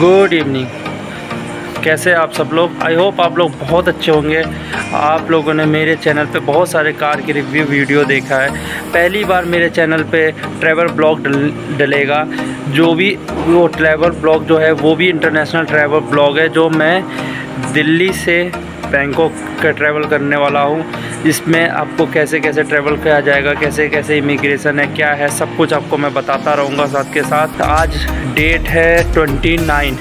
Good evening कैसे आप सब लोग? आई होप आप लोग बहुत अच्छे होंगे। आप लोगों ने मेरे चैनल पे बहुत सारे कार की रिव्यू वीडियो देखा है। पहली बार मेरे चैनल पे ट्रैवल ब्लॉग डलेगा। जो भी वो ट्रैवल ब्लॉग जो है, वो भी इंटरनेशनल ट्रैवल ब्लॉग है, जो मैं दिल्ली से बैंकॉक का ट्रैवल करने वाला हूँ। इसमें आपको कैसे कैसे ट्रैवल किया जाएगा, कैसे कैसे इमिग्रेशन है, क्या है, सब कुछ आपको मैं बताता रहूँगा साथ के साथ। आज डेट है ट्वेंटी नाइन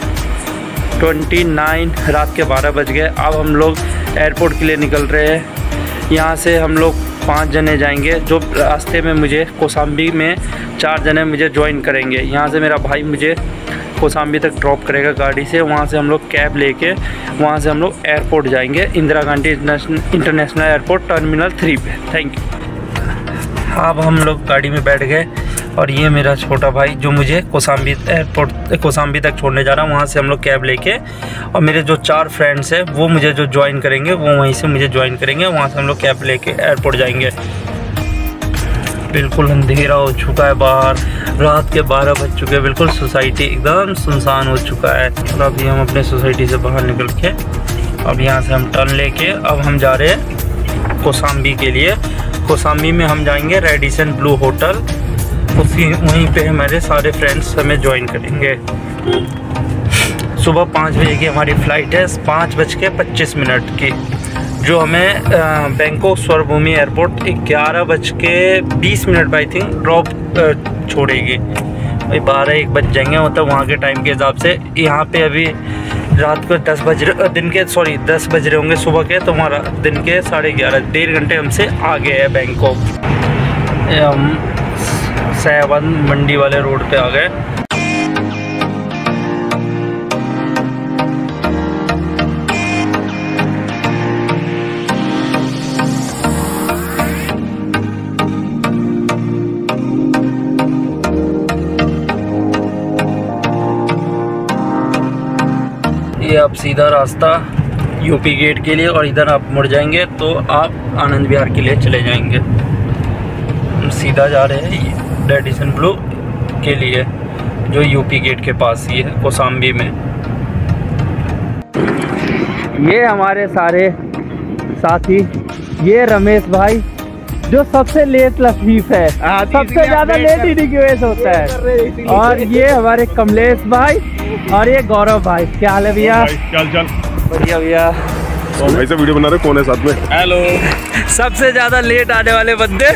ट्वेंटी नाइन रात के बारह बज गए। अब हम लोग एयरपोर्ट के लिए निकल रहे हैं। यहाँ से हम लोग पाँच जने जाएँगे, जो रास्ते में मुझे कोसाम्बी में चार जने मुझे ज्वाइन करेंगे। यहाँ से मेरा भाई मुझे कोसाम्बी तक ड्रॉप करेगा गाड़ी से। वहाँ से हम लोग कैब लेके वहाँ से हम लोग एयरपोर्ट जाएँगे। Indira Gandhi international airport terminal three पे। थैंक यू अब हम लोग गाड़ी में बैठ गए और ये मेरा छोटा भाई जो मुझे कोसाम्बी एयरपोर्ट कोसाम्बी तक छोड़ने जा रहा है, वहाँ से हम लोग कैब लेके और मेरे जो चार फ्रेंड्स हैं, वो मुझे जो ज्वाइन करेंगे, वो वहीं से मुझे ज्वाइन करेंगे। वहाँ से हम लोग कैब लेके एयरपोर्ट जाएँगे। बिल्कुल अंधेरा हो चुका है बाहर। रात के बारह बज चुके हैं। बिल्कुल सोसाइटी एकदम सुनसान हो चुका है। और अभी हम अपने सोसाइटी से बाहर निकल के अब यहाँ से हम टर्न लेके अब हम जा रहे हैं कोसाम्बी के लिए। कोसाम्बी में हम जाएँगे रेडिसन ब्लू होटल। उसी वहीं पे हमारे सारे फ्रेंड्स हमें ज्वाइन करेंगे। सुबह पाँच बजे की हमारी फ़्लाइट है। पाँच बज के पच्चीस मिनट की। जो हमें बैंकॉक स्वरभूमि एयरपोर्ट ग्यारह बज के बीस मिनट आई थिंक ड्रॉप छोड़ेगी। भाई बारह एक बज जाएँगे मतलब वहाँ के टाइम के हिसाब से। यहाँ पे अभी रात को दस बज रहे दिन के सॉरी दस बज रहे होंगे सुबह के तो हमारा दिन के साढ़े ग्यारह, डेढ़ घंटे हमसे आगे है बैंकॉक हम सहवन मंडी वाले रोड पे आ गए। आप सीधा रास्ता यूपी गेट के लिए और इधर आप मुड़ जाएँगे तो आप आनंद विहार के लिए चले जाएँगे। हम सीधा जा रहे हैं रेडिसन ब्लू के लिए, जो यूपी गेट के पास ही है, कोसाम्बी में। ये हमारे सारे साथी, ये रमेश भाई जो सबसे लेट लफीफ है। सबसे ज़्यादा लेट ही रिक्वेस्ट होता है। और ये हमारे कमलेश भाई और ये गौरव भाई। क्या हाल है भैया? चल चल बढ़िया भैया। तो भाई से वीडियो बना रहे कौन है साथ में? हेलो सबसे ज़्यादा लेट आने वाले बंदे।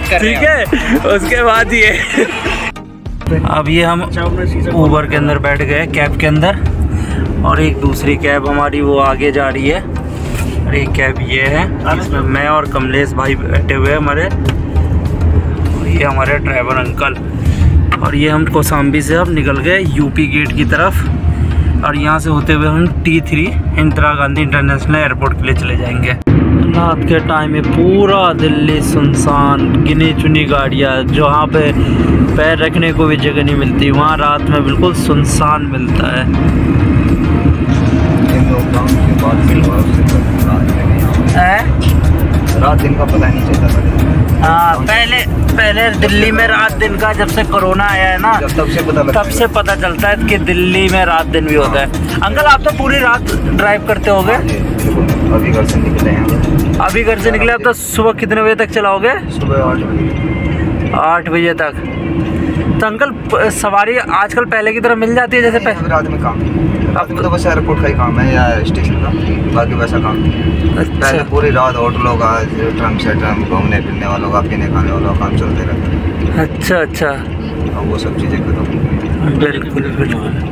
कर ठीक है उसके बाद ये। अब ये हम ऊबर के अंदर बैठ गए कैब के अंदर। और एक दूसरी कैब हमारी वो आगे जा रही है। एक कैब ये है इसमें मैं और कमलेश भाई बैठे हुए हमारे। ये हमारे ड्राइवर अंकल। और ये हम कोसाम्बी से अब निकल गए यूपी गेट की तरफ़। और यहाँ से होते हुए हम T three Indira Gandhi international airport के लिए चले जाएँगे। रात के टाइम में पूरा दिल्ली सुनसान गिनी चुनी गाड़ियाँ, जहाँ पे पैर रखने को भी जगह नहीं मिलती, वहाँ रात में बिल्कुल सुनसान मिलता है। रात दिन का पता नहीं चलता हाँ पहले पहले दिल्ली में रात दिन का जब से कोरोना आया है ना तब से पता तब से पता चलता है कि दिल्ली में रात दिन भी होता है। अंकल आप तो पूरी रात ड्राइव करते होगे? अभी घर से निकले हैं अभी घर से निकले आप तो सुबह कितने बजे तक चलाओगे? सुबह आठ बजे। आठ बजे तक। तो अंकल सवारी आजकल पहले की तरह मिल जाती है जैसे पहले रात में काम में तो बस एयरपोर्ट का ही काम है या स्टेशन का। बाकी वैसा काम नहीं है। पहले अच्छा पूरी रात होटलों का ट्रम से ट्रम घूमने फिरने वालों का पीने खाने वालों का काम चलते रहता है। अच्छा अच्छा। वो सब चीज़ें खत्म बिल्कुल बिल्कुल।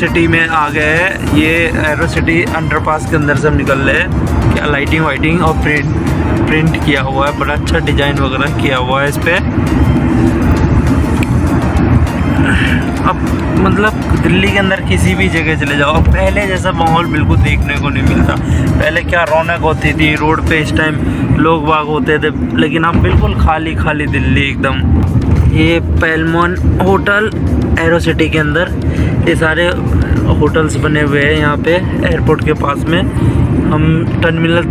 सिटी में आ गए हैं। ये एरो सिटी अंडरपास के अंदर से हम निकल रहे हैं। क्या लाइटिंग वाइटिंग और प्रिंट प्रिंट किया हुआ है। बड़ा अच्छा डिज़ाइन वगैरह किया हुआ है इस पर अब मतलब दिल्ली के अंदर किसी भी जगह चले जाओ। पहले जैसा माहौल बिल्कुल देखने को नहीं मिलता। पहले क्या रौनक होती थी, रोड पे इस टाइम लोग बाग होते थे। लेकिन अब बिल्कुल खाली खाली दिल्ली एकदम। ये पेलमोन होटल एरो सिटी के अंदर। ये सारे होटल्स बने हुए हैं यहाँ पे, एयरपोर्ट के पास में। हम टर्मिनल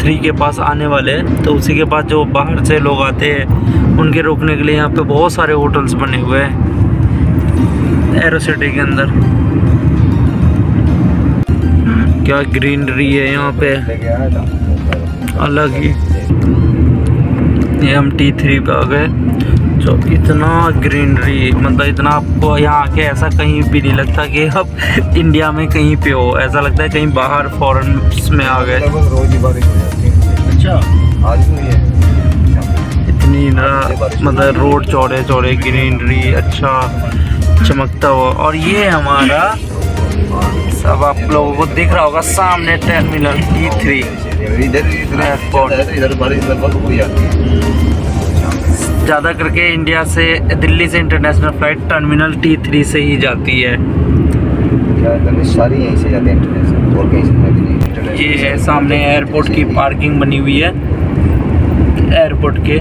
थ्री के पास आने वाले हैं तो उसी के पास जो बाहर से लोग आते हैं, उनके रोकने के लिए यहाँ पे बहुत सारे होटल्स बने हुए हैं एरो सिटी के अंदर। क्या ग्रीनरी है यहाँ पे। अलग ही। ये हम टी थ्री पे आ गए। जो इतना ग्रीनरी मतलब इतना आपको यहाँ आके ऐसा कहीं भी नहीं लगता कि आप इंडिया में कहीं पे हो। ऐसा लगता है कहीं बाहर फॉरन में आ गए। अच्छा। आज है। इतनी ना मतलब रोड चौड़े चौड़े ग्रीनरी अच्छा चमकता हुआ। और ये हमारा सब आप लोगों को दिख रहा होगा सामने टर्मिनल टी थ्री इधर इधर इधर इधर ज़्यादा करके इंडिया से दिल्ली से international flight terminal T three से ही जाती है। सारी यहीं से जाते हैं इंटरनेशनल और कहीं से नहीं? ये है सामने एयरपोर्ट की पार्किंग बनी हुई है। एयरपोर्ट के।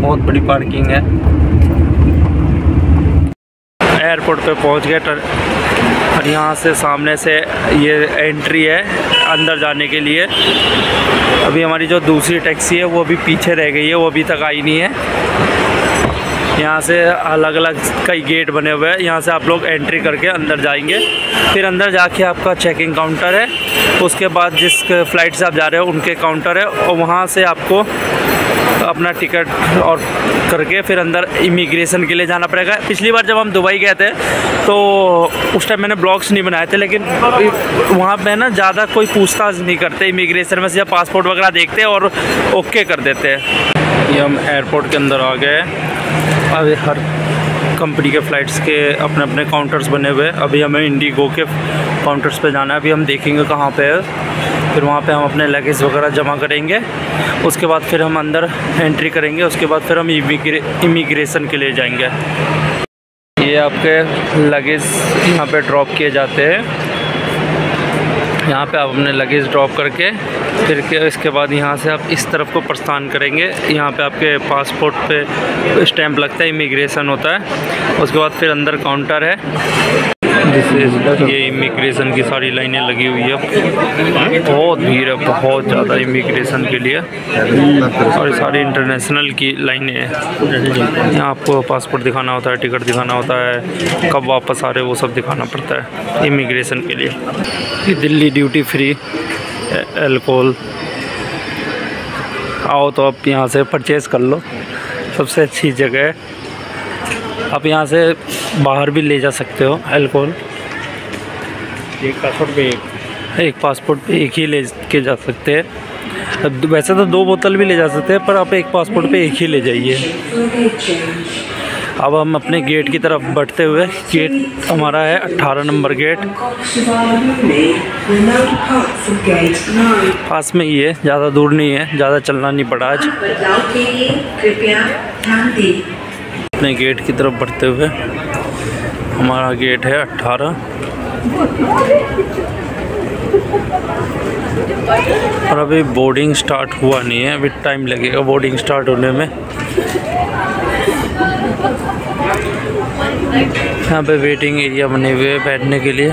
बहुत बड़ी पार्किंग है। एयरपोर्ट पे पहुँच गए। और यहाँ से सामने से ये एंट्री है। अंदर जाने के लिए। अभी हमारी जो दूसरी टैक्सी है, वो अभी पीछे रह गई है, वो अभी तक आई नहीं है। यहाँ से अलग अलग कई गेट बने हुए हैं। यहाँ से आप लोग एंट्री करके अंदर जाएँगे। फिर अंदर जाके आपका चेकिंग काउंटर है। उसके बाद जिस फ़्लाइट से आप जा रहे हो, उनके काउंटर है। और वहाँ से आपको अपना टिकट और करके फिर अंदर इमिग्रेशन के लिए जाना पड़ेगा। पिछली बार जब हम दुबई गए थे तो उस टाइम मैंने ब्लॉग्स नहीं बनाए थे, लेकिन वहाँ पर ना ज़्यादा कोई पूछताछ नहीं करते इमिग्रेशन में से पासपोर्ट वगैरह देखते और ओके कर देते। हैं ये हम एयरपोर्ट के अंदर आ गए। अभी हर कंपनी के फ़्लाइट्स के अपने अपने काउंटर्स बने हुए हैं। अभी हमें इंडिगो के काउंटर्स पे जाना है। अभी हम देखेंगे कहाँ पे है। फिर वहाँ पे हम अपने लगेज वगैरह जमा करेंगे। उसके बाद फिर हम अंदर एंट्री करेंगे। उसके बाद फिर हम इमिग्रे इमिग्रेशन के लिए जाएँगे। ये आपके लगेज यहाँ पे ड्रॉप किए जाते हैं। यहाँ पे आप अपने लगेज ड्रॉप करके फिर के इसके बाद यहाँ से आप इस तरफ़ को प्रस्थान करेंगे। यहाँ पे आपके पासपोर्ट पे स्टैंप लगता है, इमिग्रेशन होता है। उसके बाद फिर अंदर काउंटर है। ये इमिग्रेशन की सारी लाइनें लगी हुई है। बहुत भीड़ है, बहुत ज़्यादा इमिग्रेशन के लिए। और सारी इंटरनेशनल की लाइनें हैं। यहाँ आपको पासपोर्ट दिखाना होता है, टिकट दिखाना होता है, कब वापस आ रहे वो सब दिखाना पड़ता है इमिग्रेशन के लिए। Delhi duty free. एल्कोहल आओ तो आप यहाँ से परचेज़ कर लो। सबसे अच्छी जगह है। आप यहाँ से बाहर भी ले जा सकते हो अल्कोहल एक पासपोर्ट पे एक। एक पासपोर्ट पे एक ही ले के जा सकते हैं। वैसे तो दो बोतल भी ले जा सकते हैं पर आप एक पासपोर्ट पे एक ही ले जाइए। अब हम अपने गेट की तरफ़ बढ़ते हुए गेट हमारा है 18 number gate Remote parts of gate 9. पास में ही है, ज़्यादा दूर नहीं है, ज़्यादा चलना नहीं पड़ा आज। अपने गेट की तरफ़ बढ़ते हुए, हमारा गेट है अट्ठारह और अभी बोर्डिंग स्टार्ट हुआ नहीं है, अभी टाइम लगेगा बोर्डिंग स्टार्ट होने में। यहाँ पे वेटिंग एरिया बने हुए हैं बैठने के लिए।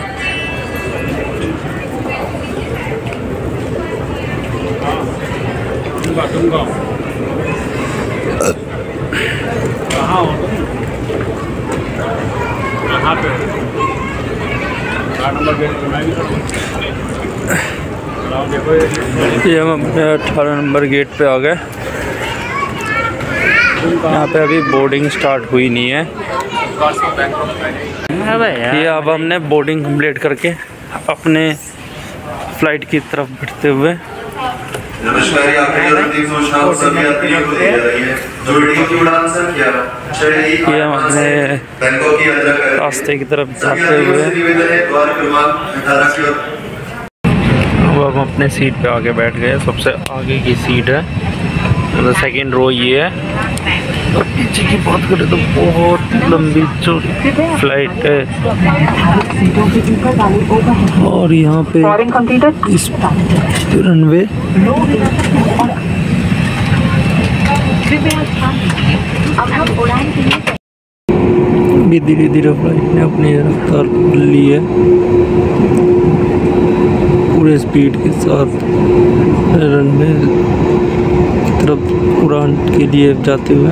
ये हम अपने अठारह नंबर गेट पे आ गए। यहाँ पे अभी बोर्डिंग स्टार्ट हुई नहीं है। ये अब हमने बोर्डिंग कंप्लीट करके अपने फ़्लाइट की तरफ़ बढ़ते हुए। ये हम अपने रास्ते की तरफ़ जाते हुए। अब हम अपने सीट पे आके बैठ गए। सबसे आगे की सीट है। मतलब सेकंड रो ये है। अब पीछे की बात करें तो बहुत लंबी चौड़ी फ़्लाइट है। और यहाँ पे इस रनवे भी धीरे धीरे फ़्लाइट ने अपनी रफ्तार ली है। पूरे स्पीड के साथ रनवे तरफ़ उड़ान के लिए जाते हुए।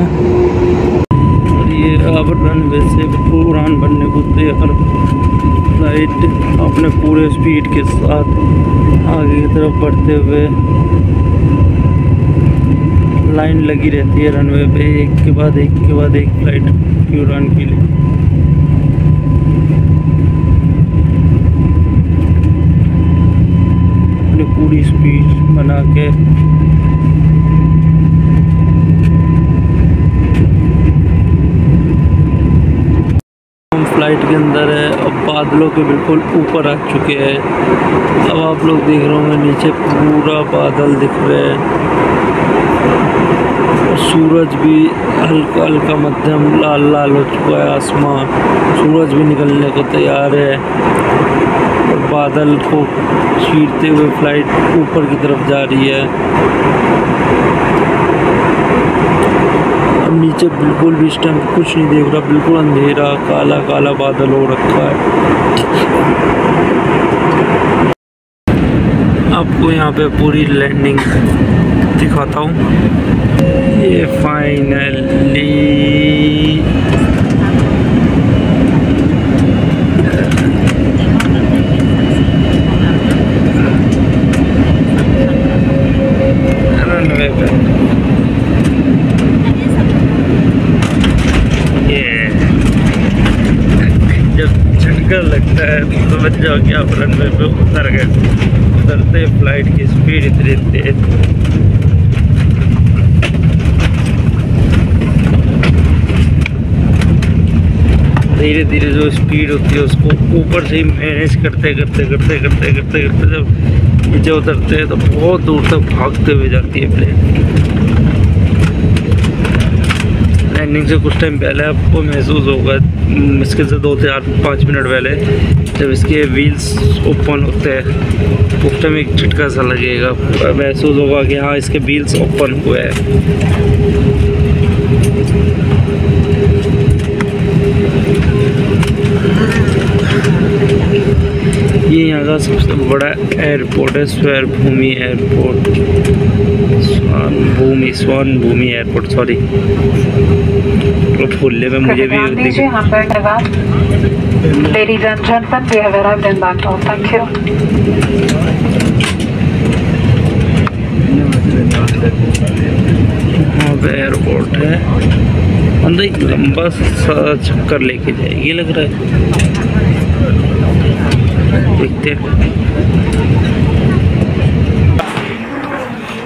और ये अब रनवे से उड़ान बनने को तैयार फ़्लाइट अपने पूरे स्पीड के साथ आगे की तरफ़ बढ़ते हुए लाइन लगी रहती है रनवे पे, एक के बाद एक के बाद एक फ़्लाइट की उड़ान के लिए। अपनी पूरी स्पीड बना के फ़्लाइट के अंदर है। अब बादलों के बिल्कुल ऊपर आ चुके हैं। अब आप लोग देख रहे होंगे, नीचे पूरा बादल दिख रहे हैं। सूरज भी हल्का हल्का मध्यम, लाल लाल हो चुका है आसमान। सूरज भी निकलने को तैयार है। और बादल को चीरते हुए फ़्लाइट ऊपर की तरफ़ जा रही है। और नीचे बिल्कुल भी इस टाइम कुछ नहीं देख रहा, बिल्कुल अंधेरा, काला काला बादल हो रखा है। आपको यहाँ पे पूरी लैंडिंग दिखाता हूँ। ये फाइनली रनवे पे ये जब झटका लगता है तो समझ आप रनवे पे उतर गए। उतरते फ़्लाइट की स्पीड इतनी तेज। धीरे धीरे जो स्पीड होती है, उसको ऊपर से ही मैनेज करते करते करते करते करते करते जब नीचे उतरते हैं तो बहुत दूर तक भागते हुए जाती है प्लेन लैंडिंग से कुछ टाइम पहले आपको महसूस होगा इसके से दो चार पाँच मिनट पहले, जब इसके व्हील्स ओपन होते हैं, उस टाइम एक झटका सा लगेगा। महसूस होगा कि हाँ इसके व्हील्स ओपन हुए हैं। ये यहाँ का सबसे बड़ा एयरपोर्ट है Suvarnabhumi airport Suvarnabhumi Suvarnabhumi airport sorry तो फुल्ले में मुझे भी Ladies and gentlemen, we have arrived in Bangalore. Thank you. वहाँ एयरपोर्ट है। अंदर एक लंबा सा चक्कर लेके जाए ये लग रहा है। देखते हैं।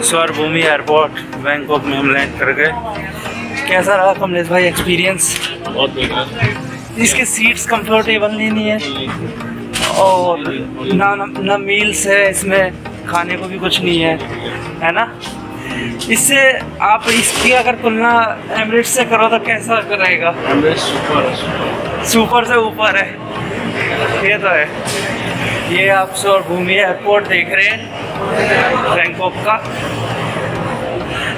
स्वर भूमि एयरपोर्ट बैंकॉक में हम लैंड कर गए। कैसा रहा कमलेश भाई एक्सपीरियंस बहुत बेकार इसके सीट्स कंफर्टेबल नहीं, नहीं है? और ना ना, मील्स है इसमें खाने को भी कुछ नहीं है है ना? इससे आप इसकी अगर तुलना एमरेट से करो तो कैसा रहेगा? सुपर सुपर से ऊपर है। ये तो है। ये आप सौर भूमि एयरपोर्ट देख रहे हैं बैंकॉक का,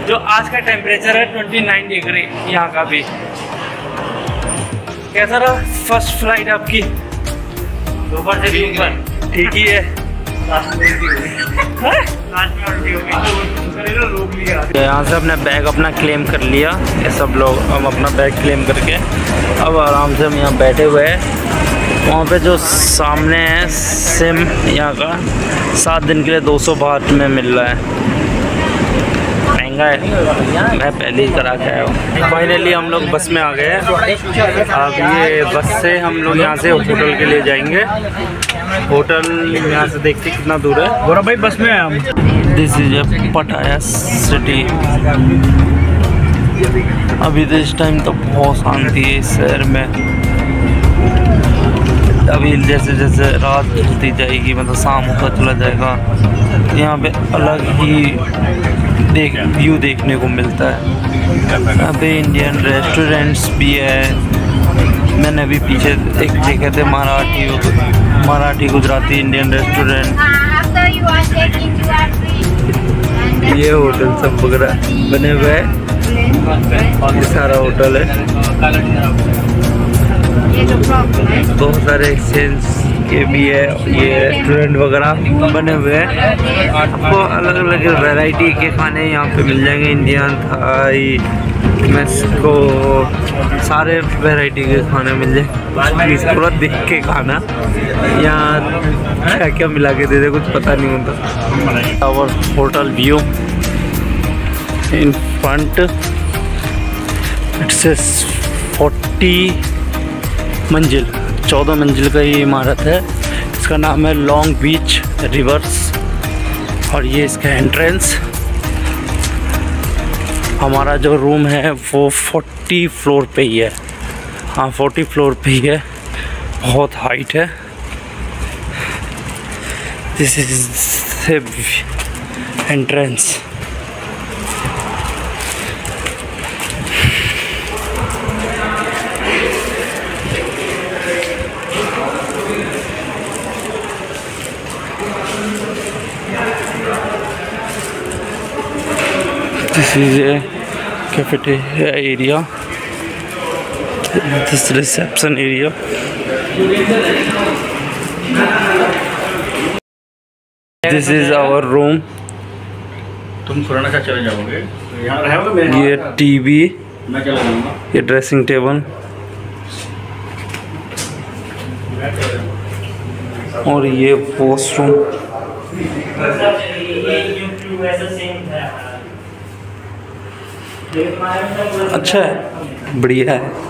जो आज का टेम्परेचर है 29 डिग्री यहाँ का भी। कैसा रहा फ़र्स्ट फ़्लाइट आपकी? ऊपर से ऊपर। ठीक ही है। यहाँ से अपना बैग अपना क्लेम कर लिया। ये सब लोग, हम अपना बैग क्लेम करके अब आराम से हम यहाँ बैठे हुए हैं। वहाँ पे जो सामने है सिम यहाँ का सात दिन के लिए 200 बात में मिल रहा है। महँगा है। मैं पहले ही करा के आया हूँ। फाइनली हम लोग बस में आ गए अब ये बस से हम लोग यहाँ से होटल के लिए जाएँगे। होटल यहाँ से देखते कितना दूर है। गौरव भाई बस में आया हम दिस इज़ ए पटाया सिटी अभी तो इस टाइम तो बहुत शांति है इस शहर में। अभी जैसे जैसे रात ढलती जाएगी मतलब शाम होता चला जाएगा, यहाँ पे अलग ही देख व्यू देखने को मिलता है। यहाँ पे इंडियन रेस्टोरेंट्स भी है। मैंने अभी पीछे एक देखे थे मराठी मराठी गुजराती इंडियन रेस्टोरेंट ये होटल सब वगैरह बने हुए हैं। सारा होटल है। बहुत सारे एक्सचेंज के भी है, ये रेस्टोरेंट वगैरह बने हुए हैं। आपको अलग अलग वैरायटी के खाने यहाँ पे मिल जाएँगे इंडियन थाई मेक्सिको सारे वैरायटी के खाने मिल जाए। प्लीज़ पूरा देख के खाना। यहाँ क्या क्या मिला के दे दे, कुछ पता नहीं होता। Our hotel view in front it's forty मंजिल, चौदह मंजिल का ये इमारत है। इसका नाम है लॉन्ग बीच रिवर्स और ये इसका एंट्रेंस। हमारा जो रूम है वो फोर्टी फ्लोर पे ही है। हाँ फोर्टी फ्लोर पे ही है। बहुत हाइट है। This is entrance this is a cafeteria area this reception area this is our room तुम खुराना का चले जाओगे तो यहाँ रहोगे मेरे ये टीवी मैं चला जाऊँगा ये ड्रेसिंग टेबल और ये वॉशरूम अच्छा है बढ़िया है।